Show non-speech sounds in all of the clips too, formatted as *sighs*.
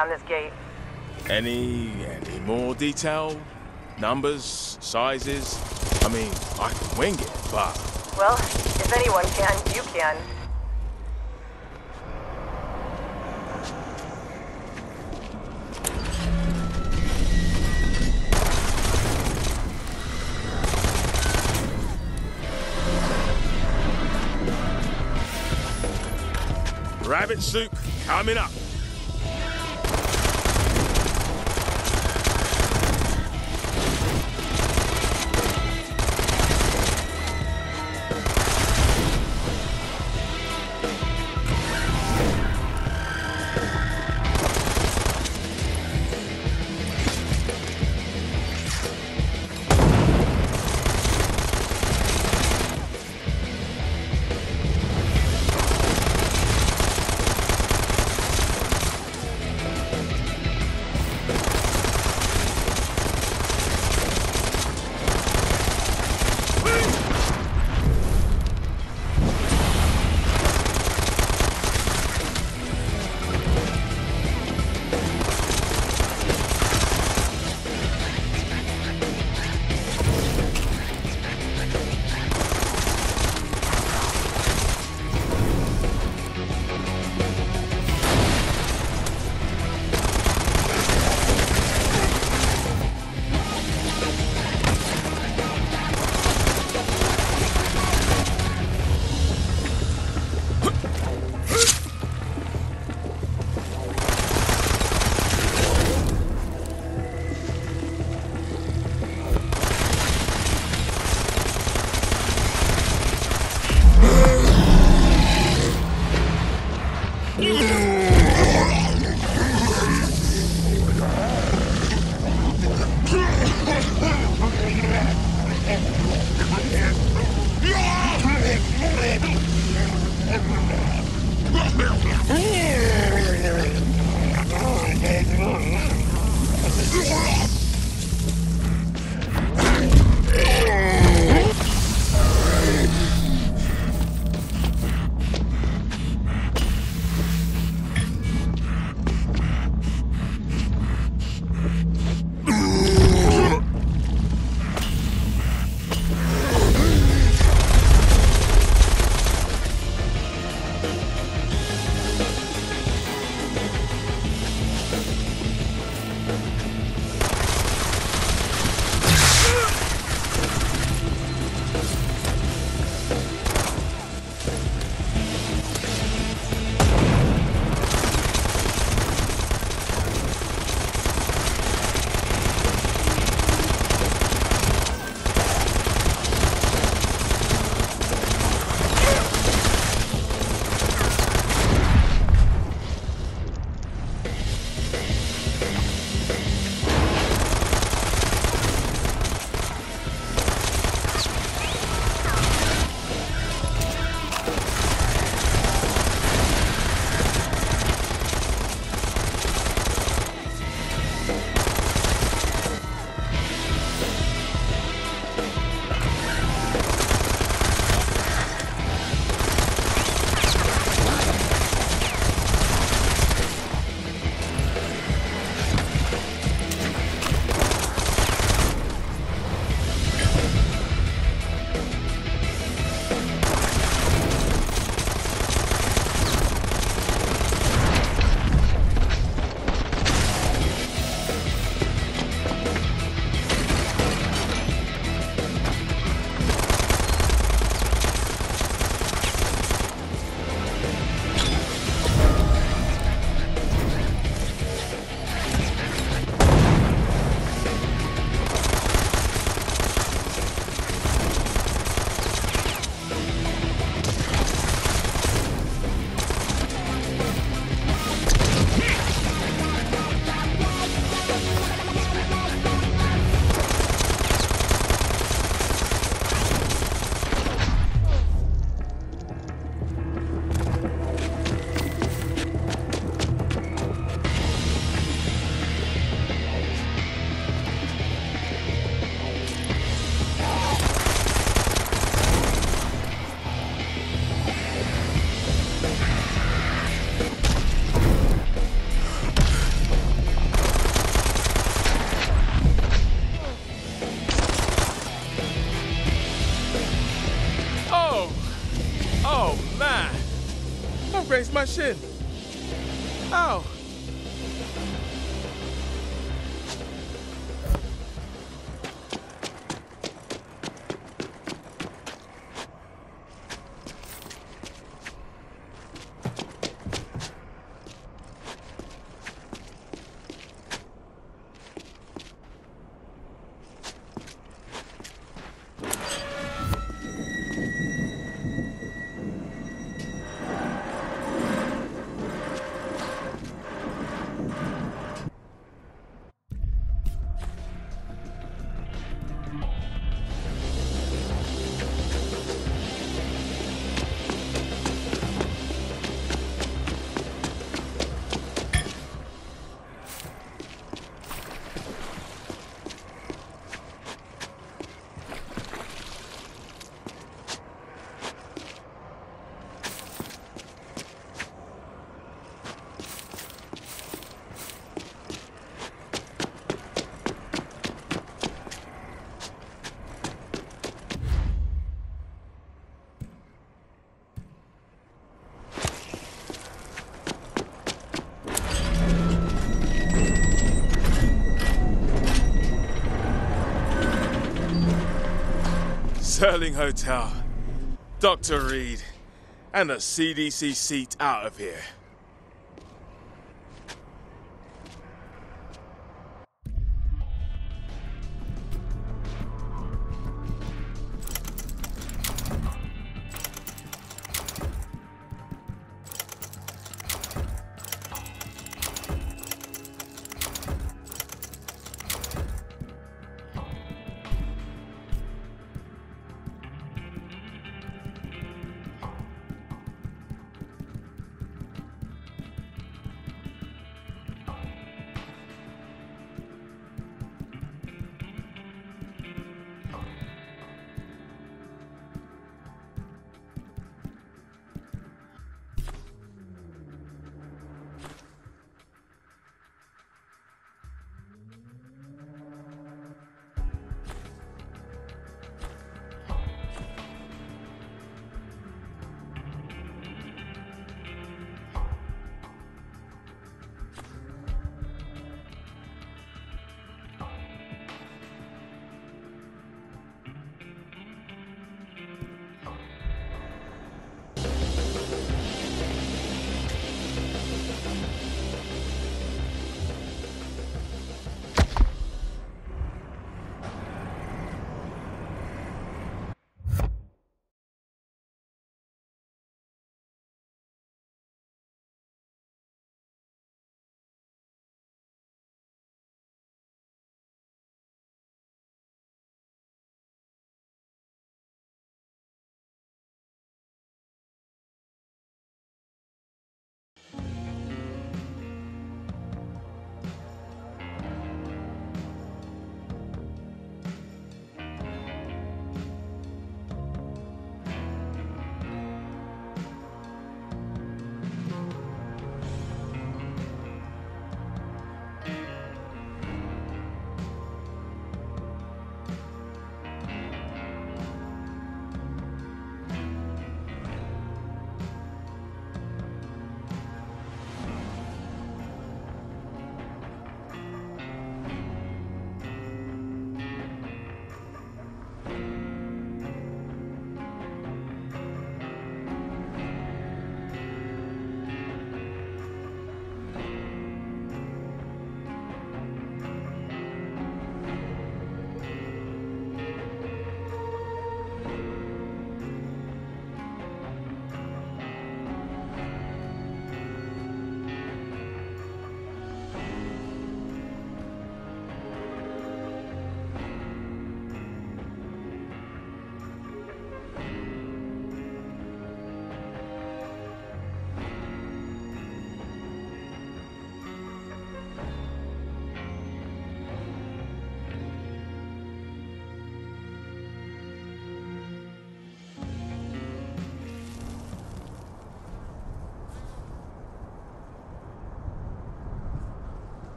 gonna lie. It's tough beyond this gate. Any any more detail? Numbers, sizes? I mean, I can wing it, but Well, if anyone can, you can. rabbit soup coming up. question. Serling Hotel, Dr. Reed, and a CDC seat out of here.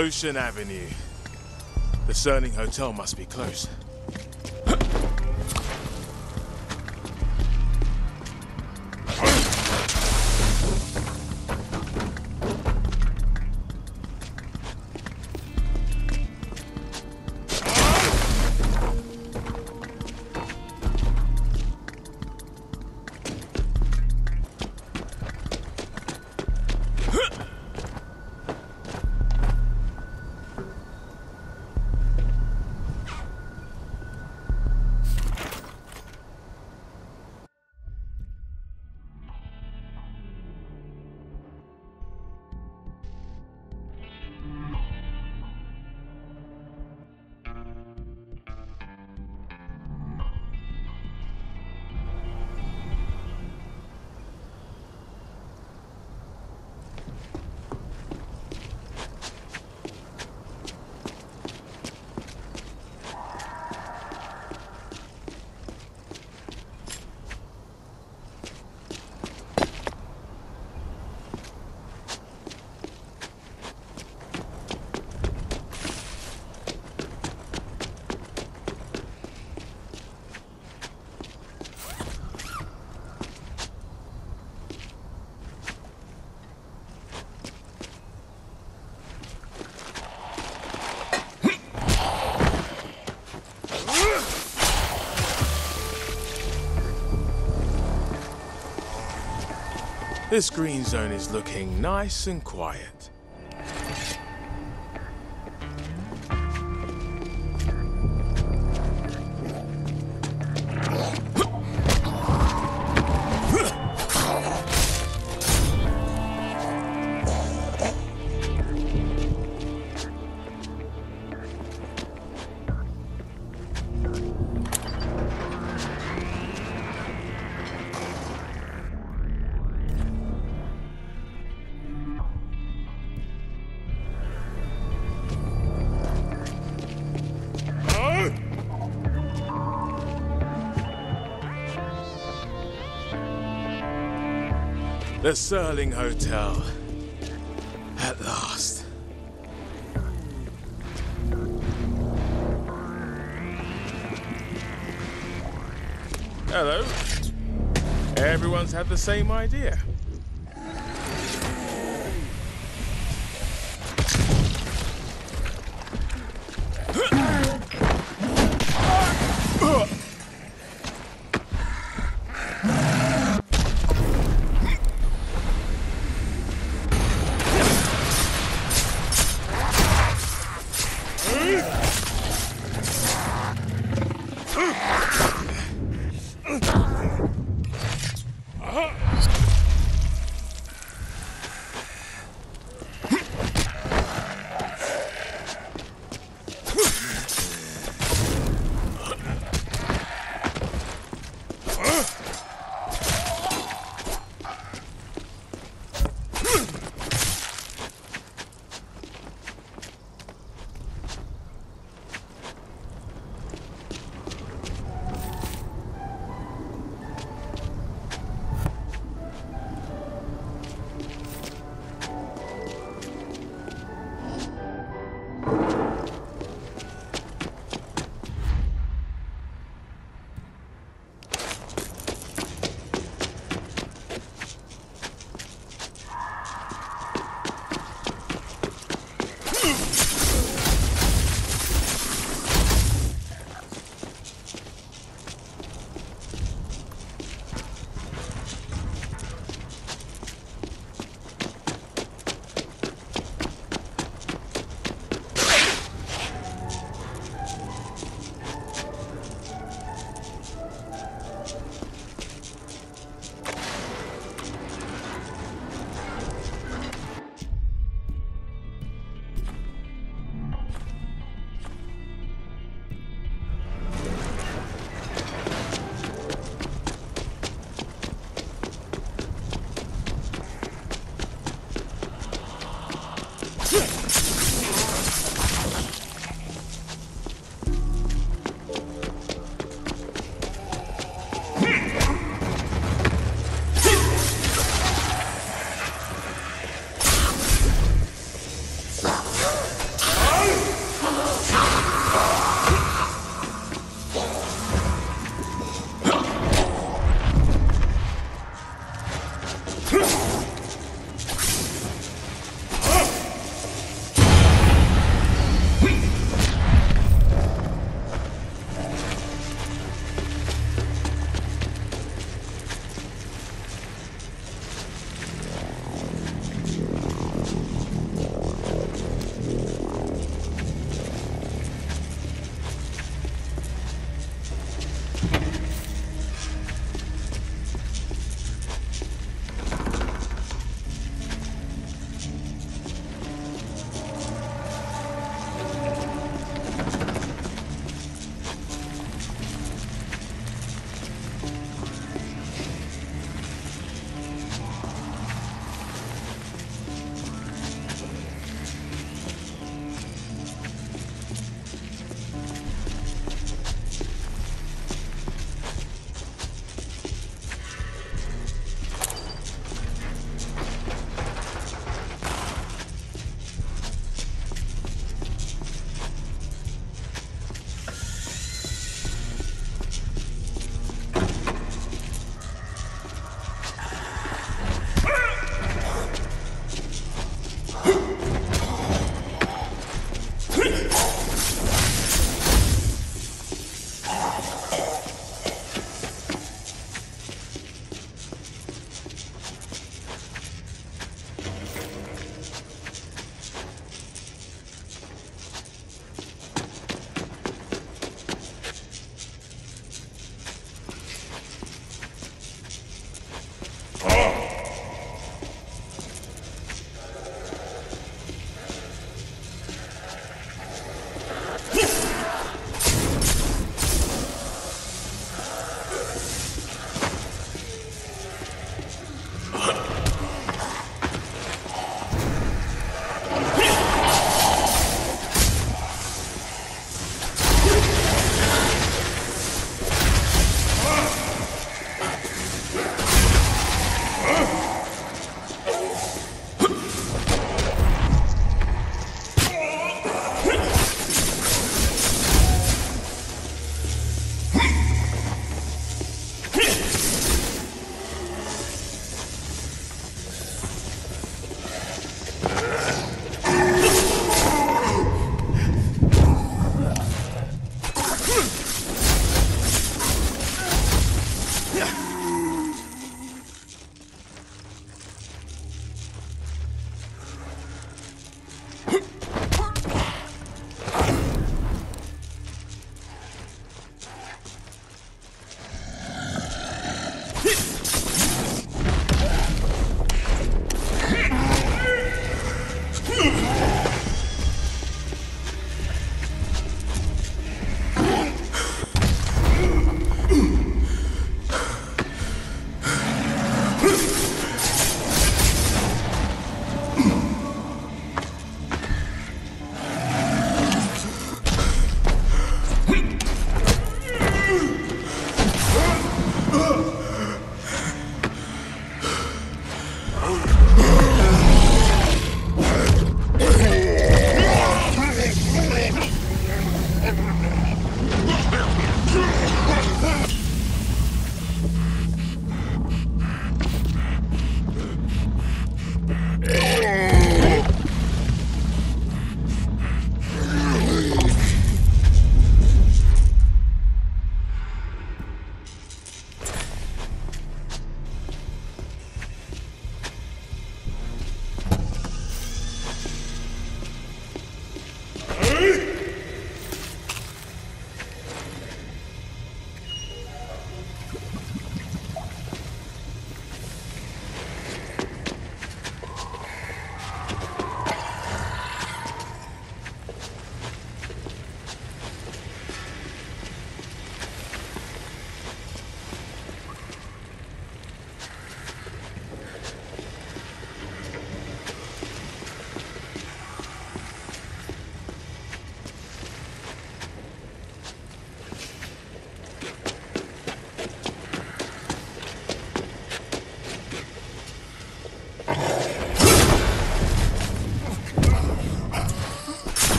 Ocean Avenue. The Serling Hotel must be close. This green zone is looking nice and quiet. The Serling Hotel. At last. Hello. Everyone's had the same idea.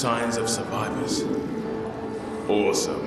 Signs of survivors. Awesome.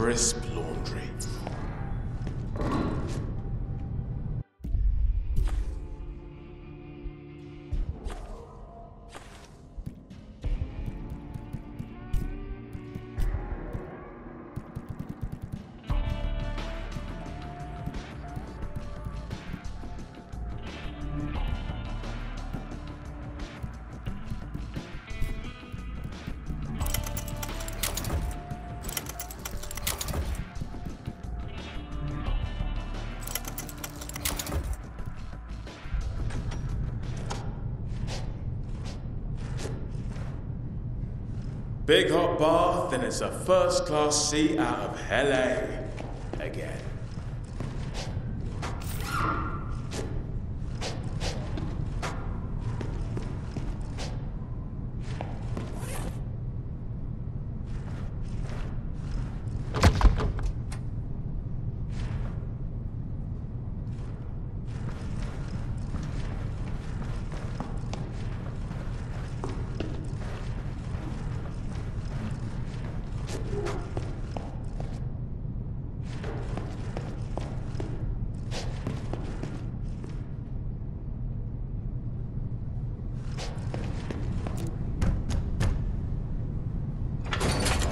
Crisp Big hot bath, and it's a first class seat out of LA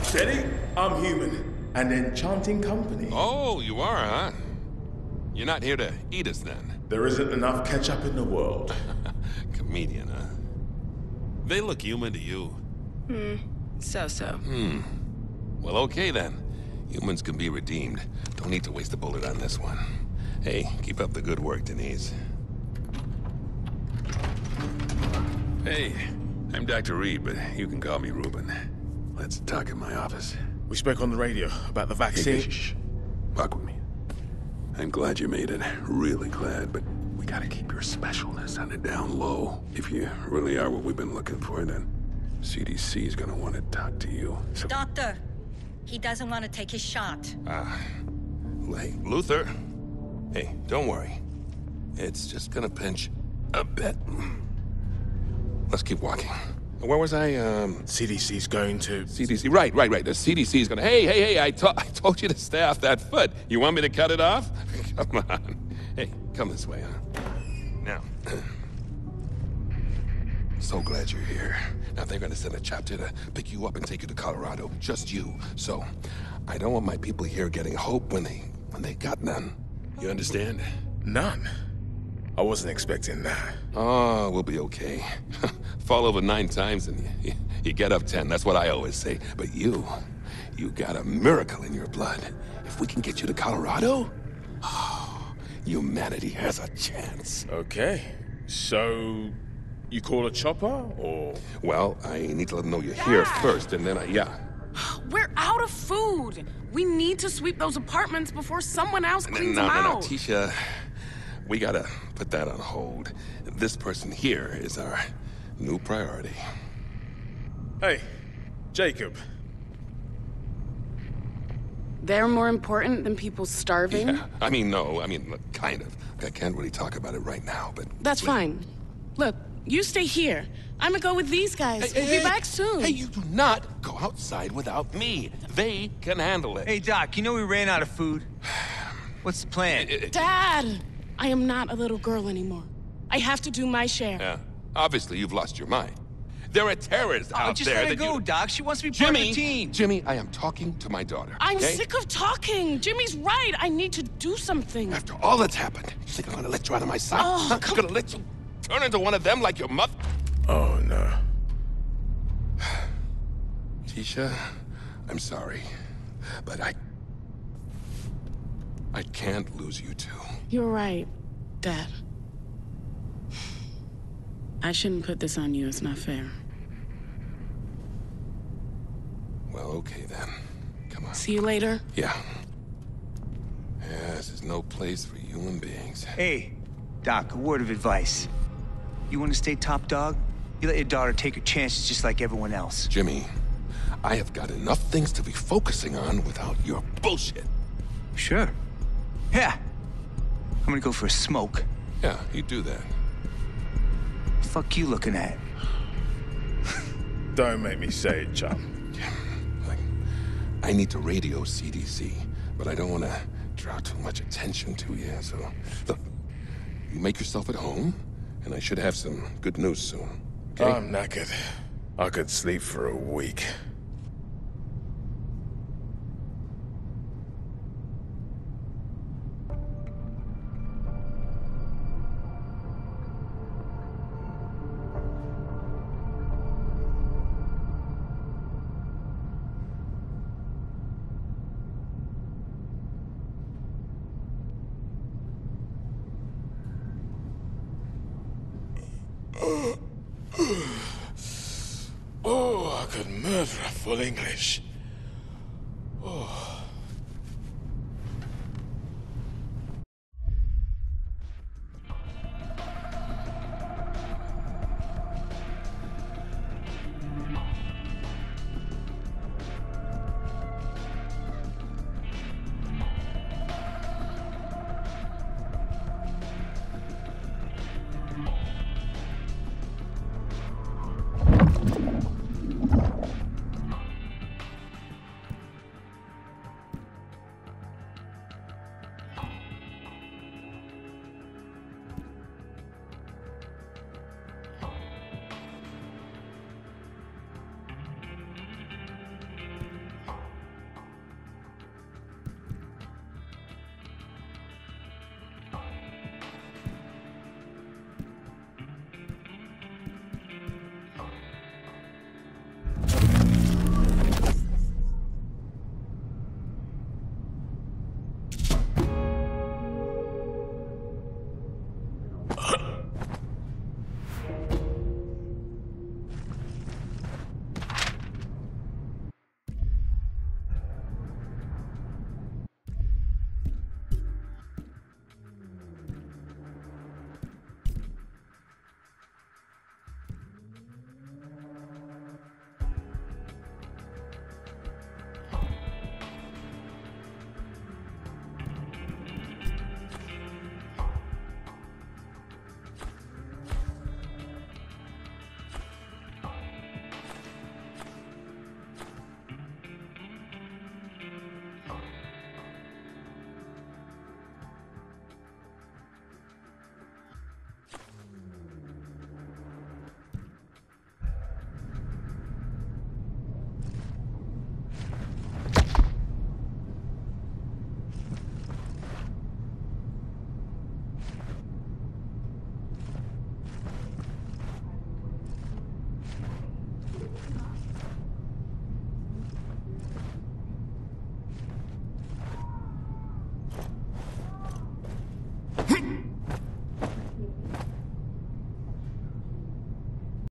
Steady, I'm human. An enchanting company. Oh, you are, huh? You're not here to eat us then? There isn't enough ketchup in the world. *laughs* Comedian, huh? They look human to you. Hmm. So so. Hmm. Well, okay then. Humans can be redeemed. Don't need to waste a bullet on this one. Hey, keep up the good work, Denise. Hey, I'm Dr. Reed, but you can call me Ruben. Let's talk in my office. We spoke on the radio about the vaccine. Shh, shh. Walk with me. I'm glad you made it. Really glad, but we gotta keep your specialness on the down low. If you really are what we've been looking for, then CDC's gonna want to talk to you. So, Doctor, he doesn't want to take his shot. Ah, hey, Luther. Hey, don't worry. It's just gonna pinch a bit. Let's keep walking. Where was I? Um, CDC's going to. CDC. Right, right, right. The CDC's gonna. Hey, hey, hey! I, to- I told you to stay off that foot. You want me to cut it off? *laughs* come on. Hey, come this way, huh? Now. *clears throat* so glad you're here. Now they're gonna send a chapter to pick you up and take you to Colorado. Just you. So, I don't want my people here getting hope when they when they got none. You understand? None. I wasn't expecting that. Oh, we'll be okay. *laughs* Fall over nine times and you, you get up ten. That's what I always say. But you, you got a miracle in your blood. If we can get you to Colorado, oh, humanity has a chance. Okay. So. You call a chopper, or. Well, I need to let them know you're here first, and then I, yeah. *gasps* We're out of food. We need to sweep those apartments before someone else cleans no, them no, no, out. Tisha. We gotta put that on hold. This person here is our new priority. Hey, Jacob. They're more important than people starving. Yeah, I mean, no, I mean, look, kind of. I can't really talk about it right now, but That's fine. Look, you stay here. I'm gonna go with these guys. we'll be back soon. Hey, you do not go outside without me. They can handle it. Hey, Doc, you know we ran out of food. What's the plan? Dad, I am not a little girl anymore. I have to do my share. Yeah, obviously you've lost your mind. There are terrorists Oh, out just there let her that go, you... Doc. She wants to be part of Jimmy, the team. Jimmy, I am talking to my daughter. I'm okay? sick of talking. Jimmy's right. I need to do something. After all that's happened, you think I'm gonna let you out of my sight? Oh, Huh? come- gonna let you turn into one of them like your mother? Oh, no. *sighs* Tisha, I'm sorry, but I... I can't lose you two. You're right, Dad. I shouldn't put this on you. It's not fair. Well, okay then. Come on. See you later. Yeah. Yeah, this is no place for human beings. Hey, Doc, a word of advice. You want to stay top dog? You let your daughter take her chances just like everyone else. Jimmy, I have got enough things to be focusing on without your bullshit. Sure. Yeah. I'm gonna go for a smoke. Yeah, you do that. Fuck you looking at? Don't make me say it, chum. Like, I need to radio CDC, but I don't want to draw too much attention to you, so... Look, you make yourself at home, and I should have some good news soon. Okay? I'm knackered. I could sleep for a week. Could murder a full English.